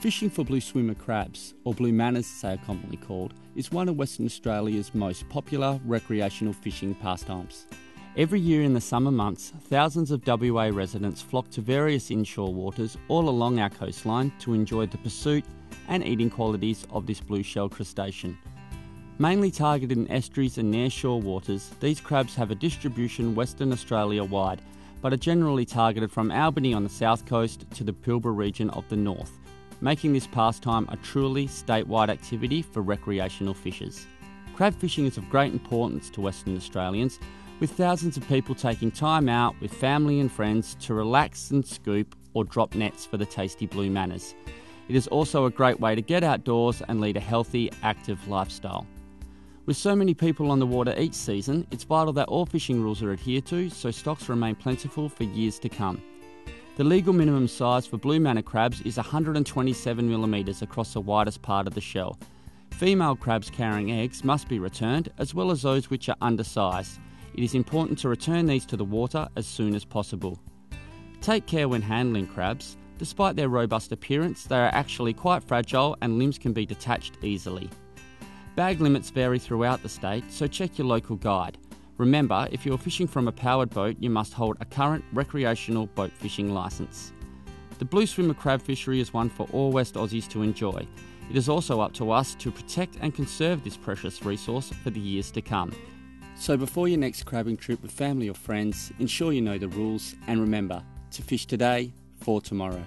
Fishing for blue swimmer crabs, or blue mannas as they are commonly called, is one of Western Australia's most popular recreational fishing pastimes. Every year in the summer months, thousands of WA residents flock to various inshore waters all along our coastline to enjoy the pursuit and eating qualities of this blue shell crustacean. Mainly targeted in estuaries and near shore waters, these crabs have a distribution Western Australia wide, but are generally targeted from Albany on the south coast to the Pilbara region of the north making this pastime a truly statewide activity for recreational fishers. Crab fishing is of great importance to Western Australians, with thousands of people taking time out with family and friends to relax and scoop or drop nets for the tasty blue mannas. It is also a great way to get outdoors and lead a healthy, active lifestyle. With so many people on the water each season, it's vital that all fishing rules are adhered to so stocks remain plentiful for years to come. The legal minimum size for blue manna crabs is 127mm across the widest part of the shell. Female crabs carrying eggs must be returned, as well as those which are undersized. It is important to return these to the water as soon as possible. Take care when handling crabs. Despite their robust appearance, they are actually quite fragile and limbs can be detached easily. Bag limits vary throughout the state, so check your local guide. Remember, if you're fishing from a powered boat, you must hold a current recreational boat fishing licence. The blue swimmer crab fishery is one for all West Aussies to enjoy. It is also up to us to protect and conserve this precious resource for the years to come. So before your next crabbing trip with family or friends, ensure you know the rules and remember to fish today for tomorrow.